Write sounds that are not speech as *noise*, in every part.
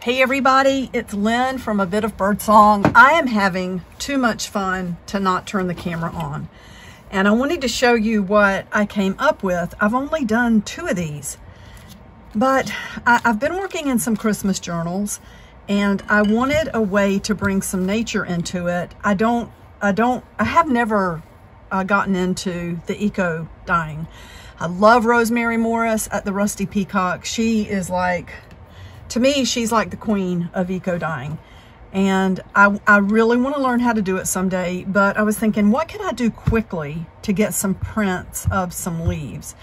Hey everybody, it's Lynn from A Bit of Birdsong. I am having too much fun to not turn the camera on. And I wanted to show you what I came up with. I've only done two of these, but I, have been working in some Christmas journals and I wanted a way to bring some nature into it. I don't, I don't, I have never uh, gotten into the eco dyeing. I love Rosemary Morris at the Rusty Peacock. She is like, to me, she's like the queen of eco dyeing. And I, I really want to learn how to do it someday, but I was thinking, what can I do quickly to get some prints of some leaves?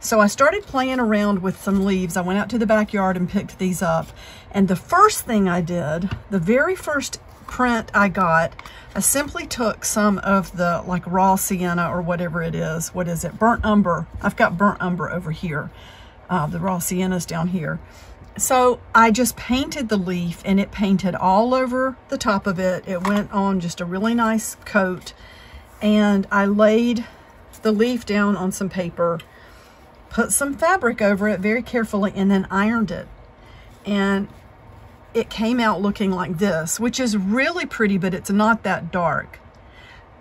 So I started playing around with some leaves. I went out to the backyard and picked these up. And the first thing I did, the very first print I got, I simply took some of the like raw sienna or whatever it is. What is it? Burnt umber. I've got burnt umber over here. Uh, the raw sienna's down here. So I just painted the leaf and it painted all over the top of it. It went on just a really nice coat and I laid the leaf down on some paper, put some fabric over it very carefully and then ironed it. And it came out looking like this, which is really pretty, but it's not that dark.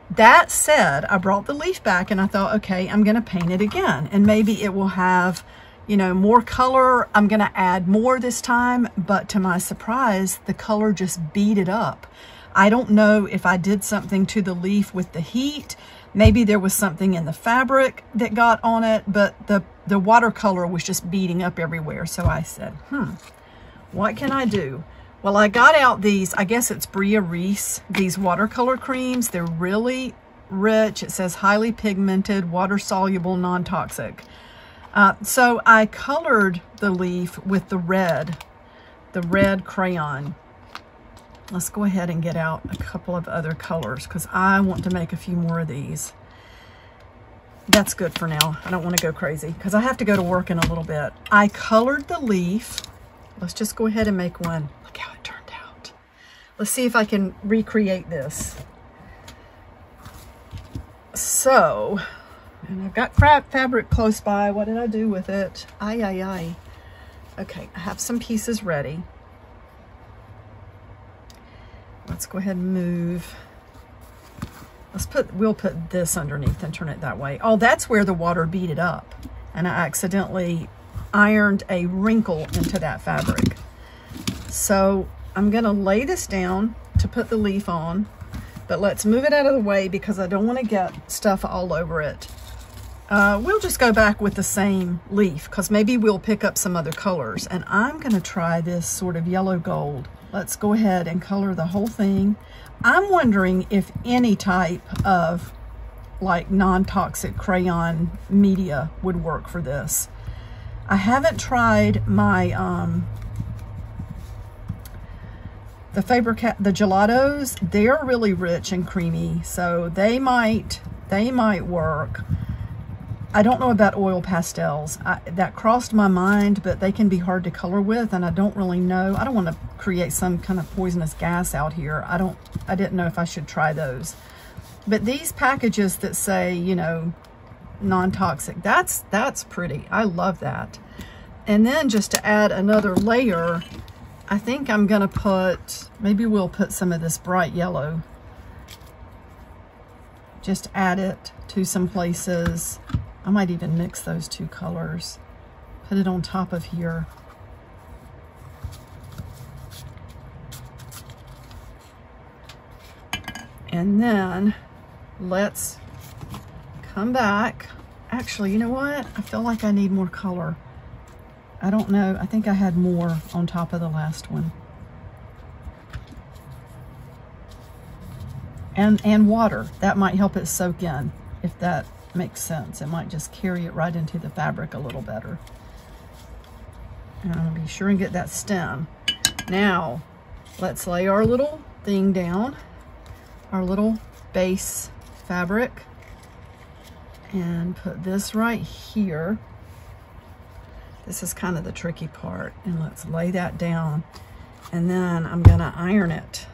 That said, I brought the leaf back and I thought, okay, I'm gonna paint it again and maybe it will have you know, more color. I'm going to add more this time, but to my surprise, the color just beat it up. I don't know if I did something to the leaf with the heat. Maybe there was something in the fabric that got on it, but the, the watercolor was just beating up everywhere. So I said, hmm, what can I do? Well, I got out these, I guess it's Brea Reese, these watercolor creams. They're really rich. It says highly pigmented, water-soluble, non-toxic. Uh, so I colored the leaf with the red, the red crayon. Let's go ahead and get out a couple of other colors because I want to make a few more of these. That's good for now. I don't want to go crazy because I have to go to work in a little bit. I colored the leaf. Let's just go ahead and make one. Look how it turned out. Let's see if I can recreate this. So and I've got fabric close by. What did I do with it? Ay, ay, ay. Okay, I have some pieces ready. Let's go ahead and move. Let's put, we'll put this underneath and turn it that way. Oh, that's where the water beat it up. And I accidentally ironed a wrinkle into that fabric. So I'm gonna lay this down to put the leaf on, but let's move it out of the way because I don't wanna get stuff all over it. Uh, we'll just go back with the same leaf because maybe we'll pick up some other colors. And I'm going to try this sort of yellow gold. Let's go ahead and color the whole thing. I'm wondering if any type of like non-toxic crayon media would work for this. I haven't tried my um, the Faber-Cat, the gelatos, they're really rich and creamy, so they might, they might work. I don't know about oil pastels. I, that crossed my mind, but they can be hard to color with, and I don't really know. I don't want to create some kind of poisonous gas out here. I don't, I didn't know if I should try those. But these packages that say, you know, non-toxic, that's, that's pretty. I love that. And then just to add another layer, I think I'm going to put, maybe we'll put some of this bright yellow. Just add it to some places I might even mix those two colors. Put it on top of here. And then let's come back. Actually, you know what? I feel like I need more color. I don't know. I think I had more on top of the last one. And, and water. That might help it soak in if that makes sense. It might just carry it right into the fabric a little better. And I'll be sure and get that stem. Now, let's lay our little thing down, our little base fabric, and put this right here. This is kind of the tricky part. And let's lay that down. And then I'm gonna iron it.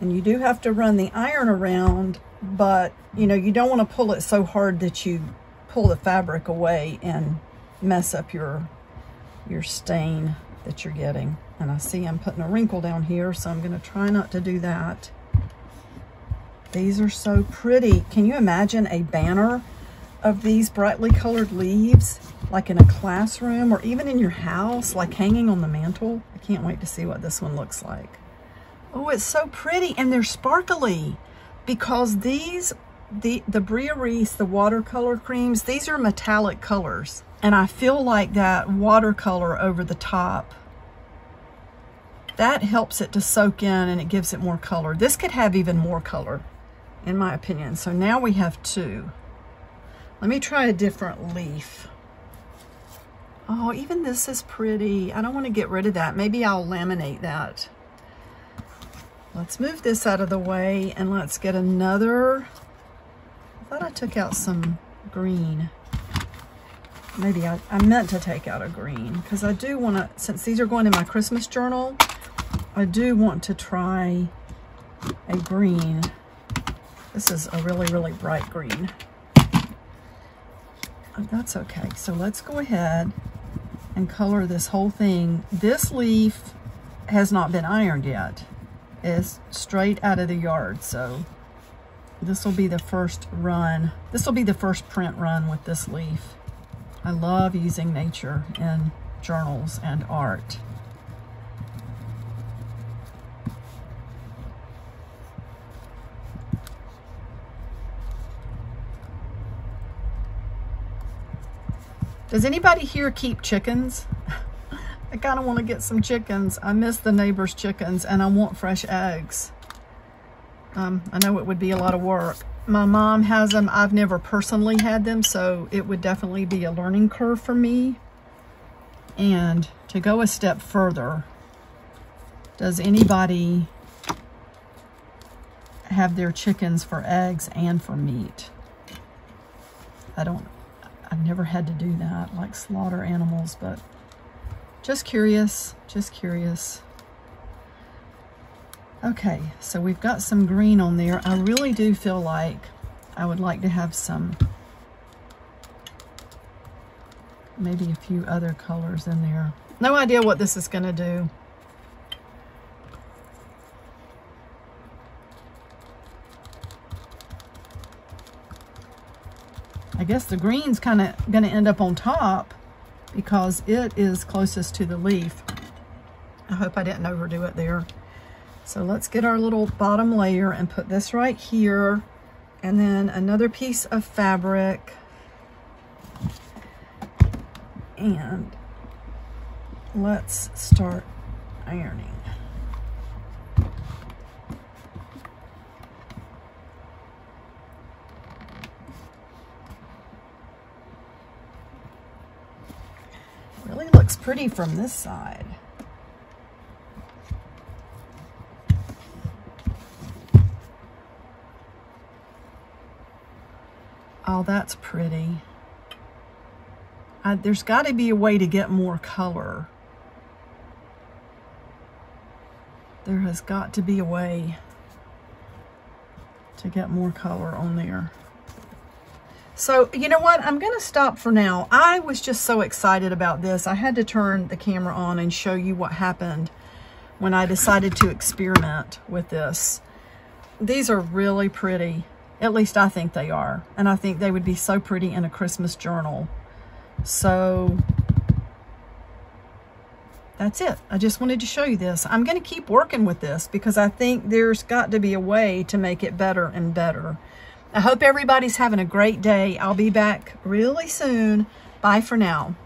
And you do have to run the iron around, but you know, you don't want to pull it so hard that you pull the fabric away and mess up your your stain that you're getting. And I see I'm putting a wrinkle down here, so I'm gonna try not to do that. These are so pretty. Can you imagine a banner of these brightly colored leaves, like in a classroom or even in your house, like hanging on the mantle? I can't wait to see what this one looks like. Oh, it's so pretty and they're sparkly because these, the, the Brea Reese, the watercolor creams, these are metallic colors. And I feel like that watercolor over the top, that helps it to soak in and it gives it more color. This could have even more color, in my opinion. So now we have two. Let me try a different leaf. Oh, even this is pretty. I don't want to get rid of that. Maybe I'll laminate that. Let's move this out of the way and let's get another. I thought I took out some green. Maybe I, I meant to take out a green because I do want to, since these are going in my Christmas journal, I do want to try a green. This is a really, really bright green. Oh, that's okay. So let's go ahead and color this whole thing. This leaf has not been ironed yet is straight out of the yard. So this will be the first run. This will be the first print run with this leaf. I love using nature in journals and art. Does anybody here keep chickens? *laughs* I kind of want to get some chickens. I miss the neighbor's chickens and I want fresh eggs. Um, I know it would be a lot of work. My mom has them. I've never personally had them, so it would definitely be a learning curve for me. And to go a step further, does anybody have their chickens for eggs and for meat? I don't, I've never had to do that, like slaughter animals, but just curious, just curious. Okay, so we've got some green on there. I really do feel like I would like to have some, maybe a few other colors in there. No idea what this is gonna do. I guess the green's kind of going to end up on top because it is closest to the leaf. I hope I didn't overdo it there. So let's get our little bottom layer and put this right here. And then another piece of fabric. And let's start ironing. looks pretty from this side. Oh, that's pretty. I, there's got to be a way to get more color. There has got to be a way to get more color on there. So, you know what? I'm going to stop for now. I was just so excited about this. I had to turn the camera on and show you what happened when I decided to experiment with this. These are really pretty. At least I think they are. And I think they would be so pretty in a Christmas journal. So that's it. I just wanted to show you this. I'm going to keep working with this because I think there's got to be a way to make it better and better. I hope everybody's having a great day. I'll be back really soon. Bye for now.